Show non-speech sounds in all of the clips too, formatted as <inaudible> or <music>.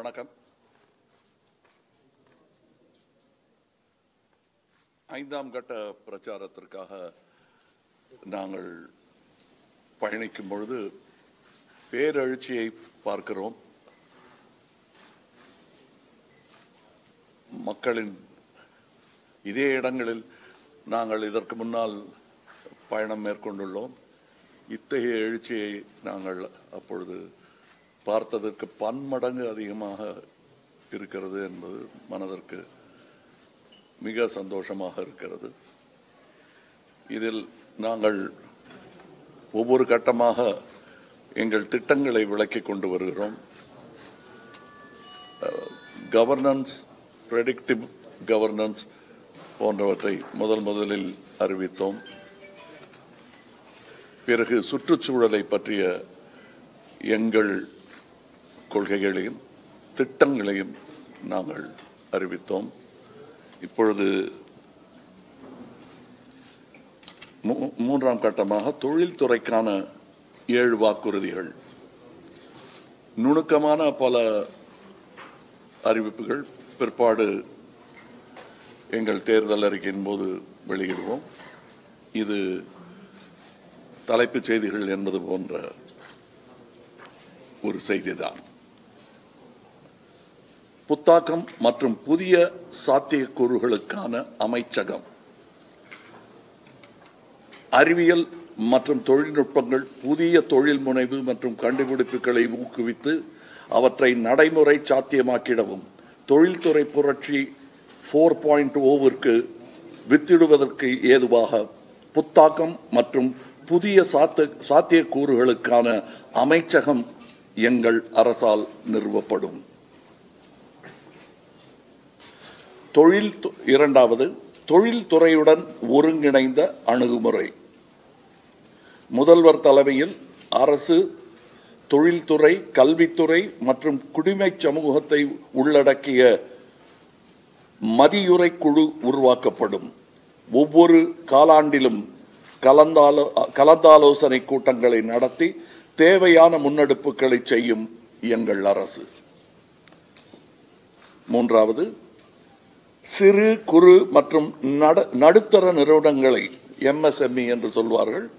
வணக்கம். ஐந்தாம் கட்ட பிரச்சாரத்திற்காக நாங்கள் பயணிக்கும் பொழுது பேரெழுச்சியை பார்க்கிறோம். மக்களின் இதே இடங்களில் நாங்கள் இதற்கு முன்னால் பயணம் மேற்கொண்டுள்ளோம். இத்தகைய எழுச்சியை நாங்கள் அப்பொழுது பார்த்ததற்கு பன்மடங்கு அதிகமாக இருக்கிறது என்பது மனதிற்கு மிக சந்தோஷமாக இருக்கிறது. இதில் நாங்கள் ஒவ்வொரு கட்டமாக எங்கள் திட்டங்களை விளக்கி கொண்டு வருகிறோம். கவர்னன்ஸ் ப்ரெடிக்டிவ் கவர்னன்ஸ் போன்றவற்றை முதல் முதலில் அறிவித்தோம். பிறகு சுற்றுச்சூழலை பற்றிய எங்கள் கொள்கைகளையும் திட்டங்களையும் நாங்கள் அறிவித்தோம். இப்பொழுது மூ- மூன்றாம் கட்டமாக தொழில்துறைக்கான ஏழு வாக்குறுதிகள். நுணுக்கமான பல அறிவிப்புகள் பிற்பாடு எங்கள் தேர்தல் அறிக்கையின் போது வெளியிடுவோம். இது தலைப்புச் செய்திகள் என்பது போன்ற ஒரு செய்திதான். புத்தாக்கம் மற்றும் புதிய சாத்தியக்கூறுகளுக்கான அமைச்சகம். அறிவியல் மற்றும் தொழில்நுட்பங்கள் புதிய தொழில் முனைவு மற்றும் கண்டுபிடிப்புகளை ஊக்குவித்து அவற்றை நடைமுறை சாத்தியமாக்கிடவும் தொழில்துறை புரட்சி ஃபோர் பாயிண்ட் ஓவிற்கு வித்திடுவதற்கு ஏதுவாக புத்தாக்கம் மற்றும் புதிய சாத்த சாத்தியக்கூறுகளுக்கான அமைச்சகம் எங்கள் அரசால் நிறுவப்படும். தொழில் இரண்டாவது தொழில்துறையுடன் ஒருங்கிணைந்த அணுகுமுறை. முதல்வர் தலைமையில் அரசு தொழில்துறை கல்வித்துறை மற்றும் குடிமைச் சமூகத்தை உள்ளடக்கிய மதியுரை குழு உருவாக்கப்படும். ஒவ்வொரு காலாண்டிலும் கலந்தாலோ கலந்தாலோசனை கூட்டங்களை நடத்தி தேவையான முன்னெடுப்புகளை செய்யும் எங்கள் அரசு. மூன்றாவது சிறு குறு மற்றும் நட- நடுத்தர நிறுவனங்களை எம்எஸ்எம்இ என்று சொல்வார்கள்.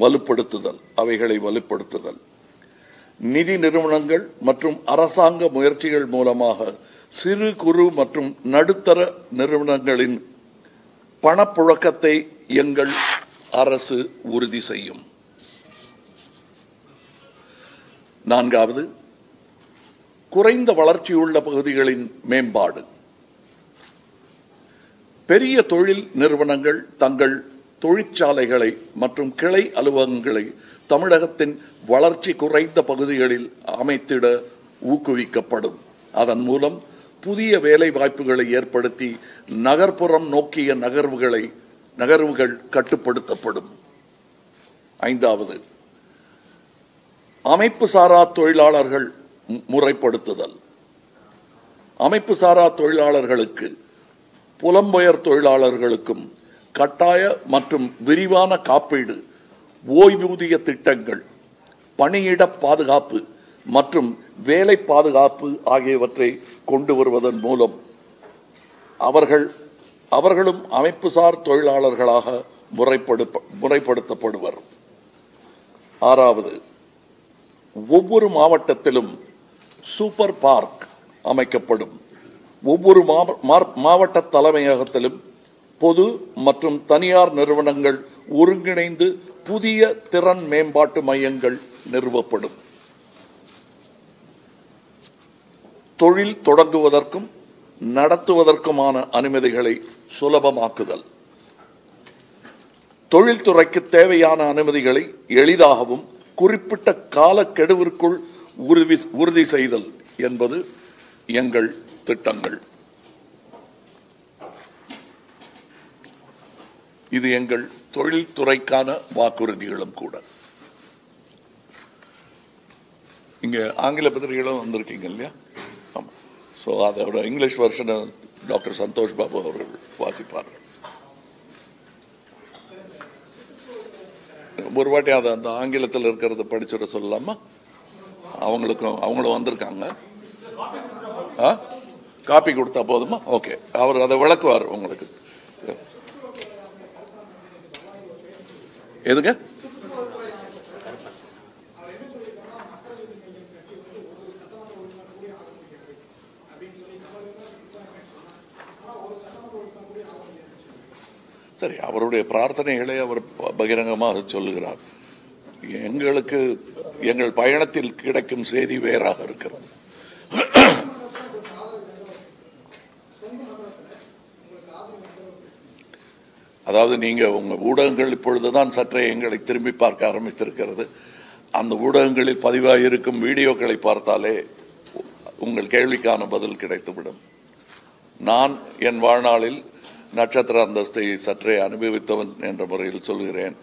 வலுப்படுத்துதல் அவைகளை வலுப்படுத்துதல். நிதி நிறுவனங்கள் மற்றும் அரசாங்க முயற்சிகள் மூலமாக சிறு குறு மற்றும் நடுத்தர நிறுவனங்களின் பணப்புழக்கத்தை எங்கள் அரசு உறுதி செய்யும். நான்காவது குறைந்த வளர்ச்சியுள்ள பகுதிகளின் மேம்பாடு. பெரிய தொழில் நிறுவனங்கள் தங்கள் தொழிற்சாலைகளை மற்றும் கிளை அலுவலகங்களை தமிழகத்தின் வளர்ச்சி குறைந்த பகுதிகளில் அமைத்திட ஊக்குவிக்கப்படும். அதன் மூலம் புதிய வேலை வாய்ப்புகளை ஏற்படுத்தி நகர்ப்புறம் நோக்கிய நகர்வுகளை நகர்வுகள் கட்டுப்படுத்தப்படும். ஐந்தாவது அமைப்பு சாரா தொழிலாளர்கள் முறைப்படுத்துதல். அமைப்பு சாரா தொழிலாளர்களுக்கு புலம்பெயர் தொழிலாளர்களுக்கும் கட்டாய மற்றும் விரிவான காப்பீடு ஓய்வூதிய திட்டங்கள் பணியிட பாதுகாப்பு மற்றும் வேலை பாதுகாப்பு ஆகியவற்றை கொண்டு வருவதன் மூலம் அவர்கள் அவர்களும் அமைப்புசார் தொழிலாளர்களாக முறைப்படு முறைப்படுத்தப்படுவர். ஆறாவது ஒவ்வொரு மாவட்டத்திலும் சூப்பர் பார்க் அமைக்கப்படும். ஒவ்வொரு மாவ- மாவட்ட தலைமையகத்திலும் பொது மற்றும் தனியார் நிறுவனங்கள் ஒருங்கிணைந்து புதிய திறன் மேம்பாட்டு மையங்கள் நிறுவப்படும். தொழில் தொடங்குவதற்கும் நடத்துவதற்குமான அனுமதிகளை சுலபமாக்குதல். தொழில்துறைக்கு தேவையான அனுமதிகளை எளிதாகவும் குறிப்பிட்ட காலக்கெடுவிற்குள் உறுதி உறுதி செய்தல் என்பது எங்கள் திட்டங்கள். இது எங்கள் தொழில்துறைக்கான வாக்குறுதிகளும் கூட. இங்க ஆங்கில பத்திரிகைகளும் வந்திருக்கீங்க இல்லையா? ஸோ அதோட இங்கிலீஷ் வெர்ஷனை டாக்டர் சந்தோஷ் பாபு அவர்கள் வாசிப்பார்கள். ஒரு வாட்டி அதை அந்த ஆங்கிலத்தில் இருக்கிறத படிச்சுட சொல்லலாமா? அவங்களுக்கும் அவங்களும் வந்திருக்காங்க. ஆ? காப்பி கொடுத்தா போதுமா? ஓகே. அவர் அதை விளக்குவார் உங்களுக்கு. எதுங்க? சரி அவருடைய பிரார்த்தனைகளை அவர் பகிரங்கமாக சொல்லுகிறார். எங்களுக்கு எங்கள் பயணத்தில் கிடைக்கும் செய்தி வேறாக இருக்கிறது. அதாவது நீங்கள் உங்கள் ஊடகங்கள் இப்பொழுதுதான் சற்றே எங்களை திரும்பி பார்க்க ஆரம்பித்திருக்கிறது. அந்த ஊடகங்களில் பதிவாக இருக்கும் வீடியோக்களை பார்த்தாலே உங்கள் கேள்விக்கான பதில் கிடைத்துவிடும். நான் என் வாழ்நாளில் நட்சத்திர அந்தஸ்தை சற்றே அனுபவித்தவன் என்ற முறையில் சொல்கிறேன்.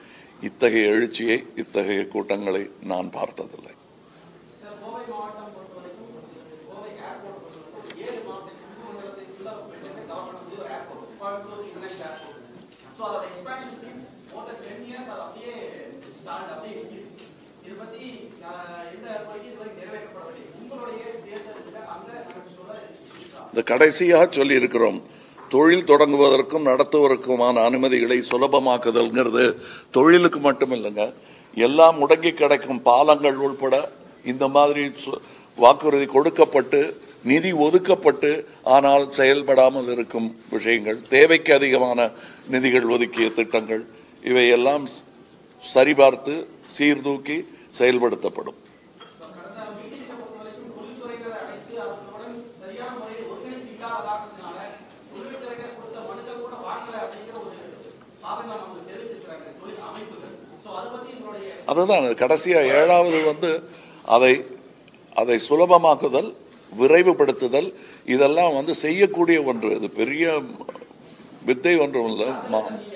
இத்தகைய எழுச்சியை இத்தகைய கூட்டங்களை நான் பார்த்ததில்லை. ஸோ அதோட எக்ஸ்பேன்ஷன் டீம் ஓட்ட டென் இயர்ஸ் அது அப்படியே ஸ்டாண்ட் அப்படியே நிற்கிது இது பத்தி எந்த கோரிக்கை இது வரைக்கும் நிறைவேற்றப்படவில்லை. உங்களுடைய தேர்தலில் அந்த நகர்ச்சியோட இருக்கா இந்த கடைசியாக சொல்லி இருக்கிறோம் தொழில் தொடங்குவதற்கும் நடத்துவதற்குமான அனுமதிகளை சுலபமாக்குதல்ங்கிறது தொழிலுக்கு மட்டுமில்லைங்க. எல்லாம் முடங்கி கிடக்கும் பாலங்கள் உள்பட இந்த மாதிரி வாக்குறுதி கொடுக்கப்பட்டு நிதி ஒதுக்கப்பட்டு ஆனால் செயல்படாமல் இருக்கும் விஷயங்கள் தேவைக்கு அதிகமான நிதிகள் ஒதுக்கிய திட்டங்கள் இவையெல்லாம் சரிபார்த்து சீர்தூக்கி செயல்படுத்தப்படும். அதுதான் கடைசியாக ஏழாவது வந்து அதை அதை சுலபமாக்குதல் விரைவுபடுத்துதல் இதெல்லாம் வந்து செய்யக்கூடிய ஒன்று. இது பெரிய வித்தை ஒன்றும் இல்லை. மா-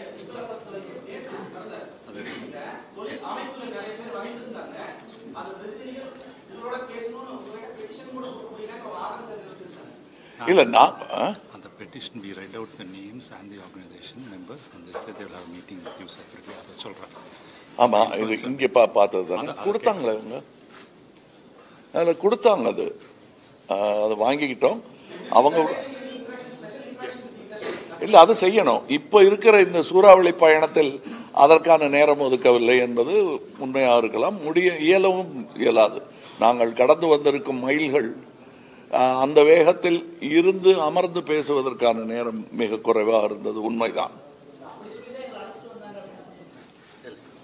பெட்டிஷன் இல்ல நான் ஆ? On the petition, we read out the names and the organization members, and they said they will have a meeting with you separately. அதை சொல்றேன். ஆமா இது இங்க பா பார்த்தது தானே. கொடுத்தாங்களே இவங்க? அதில் கொடுத்தாங்க அது. அதை வாங்கிக்கிட்டோம். அவங்க இல்லை அது செய்யணும். இப்போ இருக்கிற இந்த சூறாவளி பயணத்தில் அதற்கான நேரம் ஒதுக்கவில்லை என்பது உண்மையாக இருக்கலாம். முடிய இயலவும் இயலாது. நாங்கள் கடந்து வந்திருக்கும் மைல்கள் அந்த வேகத்தில் இருந்து அமர்ந்து பேசுவதற்கான நேரம் மிக குறைவாக இருந்தது. உண்மைதான்.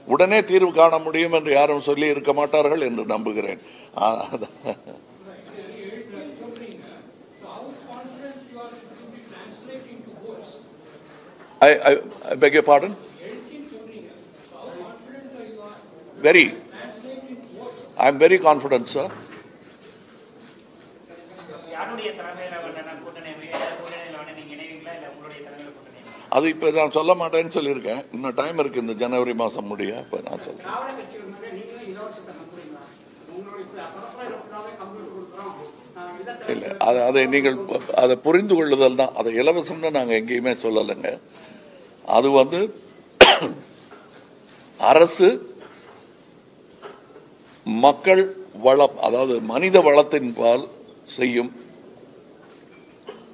உடனே தீர்வு காண முடியும் என்று யாரும் சொல்லி இருக்க மாட்டார்கள் என்று நம்புகிறேன் <laughs> ஆ, அதான். I, I, I beg your pardon? Very. I'm very confident, sir. அது இப்ப நான் சொல்ல மாட்டேன்னு சொல்லியிருக்கேன். இன்னும் டைம் இருக்கு இந்த ஜனவரி மாசம் முடிய இப்ப நான் ஆஹ் இல்ல இல்லை அது அதை நீங்கள் அதை புரிந்து கொள்ளுதல் தான். அதை இலவசம்னு நாங்கள் எங்கேயுமே சொல்லலைங்க. அது வந்து அரசு மக்கள் வளம் அதாவது மனித வளத்தின் பால் செய்யும்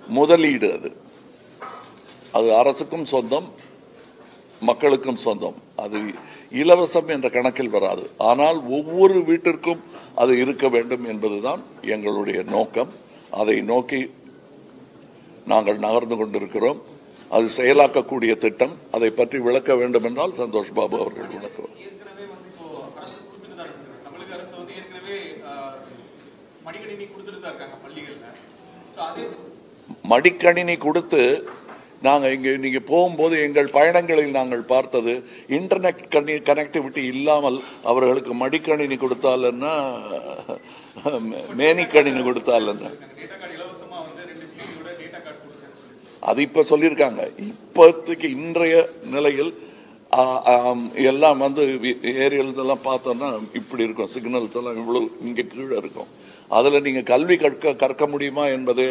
முதலீடு அது. அது அரசுக்கும் சொந்தம் மக்களுக்கும் சொந்தம். அது இலவசம் என்ற கணக்கில் வராது. ஆனால் ஒவ்வொரு வீட்டிற்கும் அது இருக்க வேண்டும் என்பதுதான் எங்களுடைய நோக்கம். அதை நோக்கி நாங்கள் நகர்ந்து கொண்டிருக்கிறோம். அது செயலாக்கக்கூடிய திட்டம். அதை பற்றி விளக்க வேண்டும் என்றால் சந்தோஷ் பாபு அவர்கள் விளக்குவார் மடிக்கணினி கொடுத்து நாங்கள் இங்கே நீங்கள் போகும்போது எங்கள் பயணங்களில் நாங்கள் பார்த்தது இன்டர்நெட் கனி கனெக்டிவிட்டி இல்லாமல் அவர்களுக்கு மடிக்கணினி கொடுத்தால் என்ன? <laughs> மேனிக்கணினி கொடுத்தால் என்ன? அது இப்ப சொல்லியிருக்காங்க. இப்போதைக்கு இன்றைய நிலையில் எல்லாம் வந்து ஏரியல்ஸ் எல்லாம் பார்த்தோன்னா இப்படி இருக்கும். சிக்னல்ஸ் எல்லாம் இவ்வளவு இங்க கீழே இருக்கும். அதுல நீங்க கல்வி கற்க கற்க முடியுமா என்பதே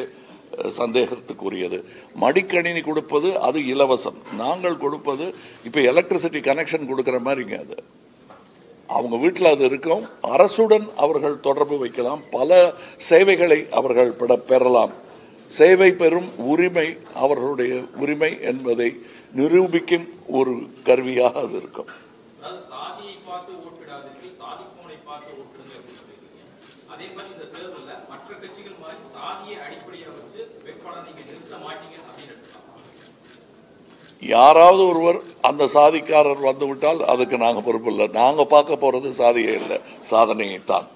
சந்தேகத்துக்குரியது. மடிக்கணினி கொடுப்பது அது இலவசம். நாங்கள் கொடுப்பது இப்ப எலக்ட்ரிசிட்டி கனெக்ஷன் கொடுக்குற மாதிரிங்க அது. அவங்க வீட்டில் அது இருக்கும். அரசுடன் அவர்கள் தொடர்பு வைக்கலாம். பல சேவைகளை அவர்கள் பெறலாம். சேவை பெறும் உரிமை அவர்களுடைய உரிமை என்பதை நிரூபிக்கும் ஒரு கருவியாக அது இருக்கும். யாராவது ஒருவர் அந்த சாதிக்காரர் வந்துவிட்டால் அதுக்கு நாங்கள் பொறுப்பு இல்லை. நாங்கள் பார்க்க போறது சாதியை இல்லை சாதனையைத்தான்.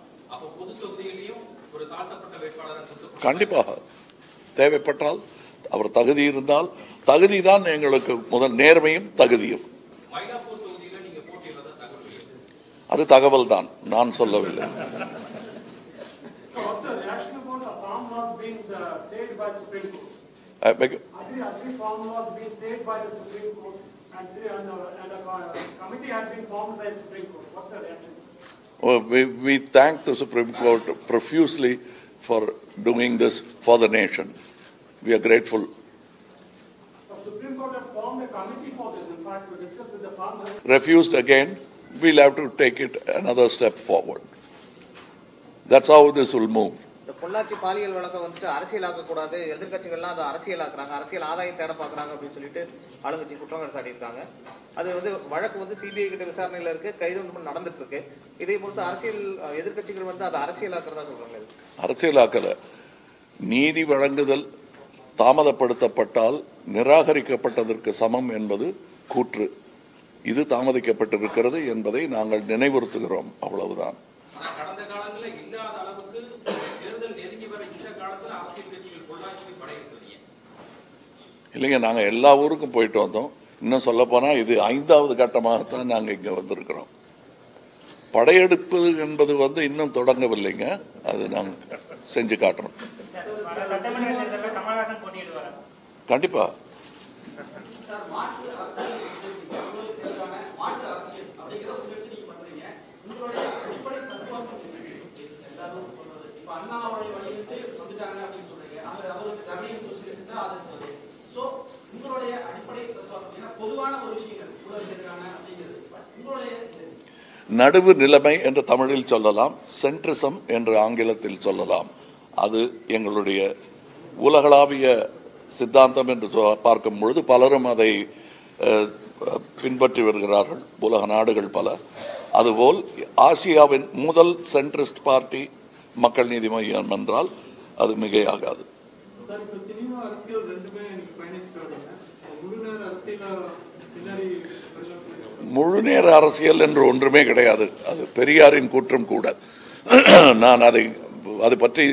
கண்டிப்பாக. தேவைப்பட்டால் அவர் தகுதி இருந்தால் தகுதி தான் எங்களுக்கு முதல் நேர்மையும் தகுதியும். அது தகவல் தான் நான் சொல்லவில்லை uh, uh? Oh, we, we thank the Supreme Court profusely for doing this for the nation. We are grateful. The Supreme Court has formed a committee for this, in fact, we discussed with the farmers. Refused again, we'll have to take it another step forward. That's how this will move. Pollachi பாலியல் வழக்கை வந்துட்டு அரசியலாக்க கூடாது எதிர்க்கட்சிகள்லாம் அதை அரசியலாக்குறாங்க. அரசியல் ஆதாயம் தேட பாக்குறாங்க அப்படின்னு சொல்லிட்டு ஆளுங்கட்சி குற்றங்கள் சாட்டியிருக்காங்க. அது வந்து வழக்கு வந்து சிபிஐ கிட்ட விசாரணையில இருக்கு. கைது வந்து நடந்துட்டு இருக்கு. இதை பொறுத்து அரசியல் எதிர்கட்சிகள் எதிர்க்கட்சிகள் வந்து அதை அரசியலாக்குறதா சொல்றாங்க அரசியலாக்கல. நீதி வழங்குதல் தாமதப்படுத்தப்பட்டால் நிராகரிக்கப்பட்டதற்கு சமம் என்பது கூற்று. இது தாமதிக்கப்பட்டிருக்கிறது என்பதை நாங்கள் நினைவுறுத்துகிறோம். அவ்வளவுதான். இல்லைங்க நாங்கள் எல்லா ஊருக்கும் போயிட்டு வந்தோம். இன்னும் சொல்லப்போனால் இது ஐந்தாவது கட்டமாகத்தான் நாங்கள் இங்கே வந்திருக்கிறோம். படையெடுப்பு என்பது வந்து இன்னும் தொடங்கவில்லைங்க. அது நாங்கள் செஞ்சு காட்டுறோம். கண்டிப்பாக சார் மாற்று அரசியல் உங்களுக்கு தேவையான மாற்று அரசியல் அப்படிங்கிற ஒரு முயற்சி நீங்க பண்றீங்க உங்களுடைய அடிப்படை தத்துவம் எல்லாரும் சொல்றது இப்ப அண்ணாவுடைய வழியிட்டு வந்துட்டாங்க அப்படின்னு சொல்றீங்க அந்த அவருக்கு தர்மீயம் சோசியலிஸ்ட் தான் ஆதரவு சொல்றீங்க சோ உங்களுடைய அடிப்படை தத்துவம் அப்படின்னா பொதுவான ஒரு விஷயங்கள் ஊழலுக்கு எதிரான அப்படிங்கிறது உங்களுடைய இது. நடுவு நிலைமை என்று தமிழில் சொல்லலாம் சென்ட்ரிசம் என்று ஆங்கிலத்தில் சொல்லலாம் அது எங்களுடைய உலகளாவிய சித்தாந்தம் என்று பார்க்கும் பொழுது பலரும் அதை பின்பற்றி வருகிறார்கள் உலக நாடுகள் பல அதுபோல் ஆசியாவின் முதல் சென்ட்ரிஸ்ட் பார்ட்டி மக்கள் நீதி மையம் என்றால் அது மிகையாகாது சினிமா அரசியல் ரெண்டுமே பயணிச்சுட்டு முழுநேர முழு நேர அரசியல் என்று ஒன்றுமே கிடையாது. அது பெரியாரின் கூற்றம் கூட. நான் அதை அது பற்றி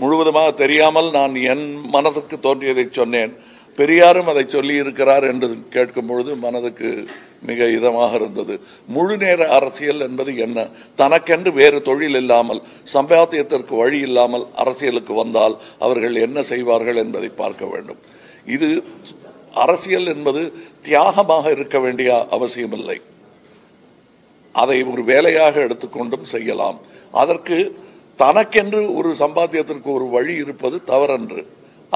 முழுவதுமாக தெரியாமல் நான் என் மனதுக்கு தோன்றியதை சொன்னேன். பெரியாரும் அதை சொல்லி இருக்கிறார் என்று கேட்கும் பொழுது மனதுக்கு மிக இதமாக இருந்தது. முழு நேர அரசியல் என்பது என்ன? தனக்கென்று வேறு தொழில் இல்லாமல் சம்பாத்தியத்திற்கு வழி இல்லாமல் அரசியலுக்கு வந்தால் அவர்கள் என்ன செய்வார்கள் என்பதை பார்க்க வேண்டும். இது அரசியல் என்பது தியாகமாக இருக்க வேண்டிய அவசியமில்லை. அதை ஒரு வேலையாக எடுத்துக்கொண்டும் செய்யலாம். அதற்கு தனக்கென்று ஒரு சம்பாத்தியத்திற்கு ஒரு வழி இருப்பது தவறன்று.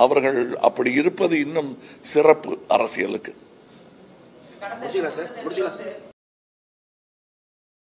அவர்கள் அப்படி இருப்பது இன்னும் சிறப்பு அரசியலுக்கு. முடிச்சுக்கலாம் சார், முடிச்சுக்கலாம் சார்.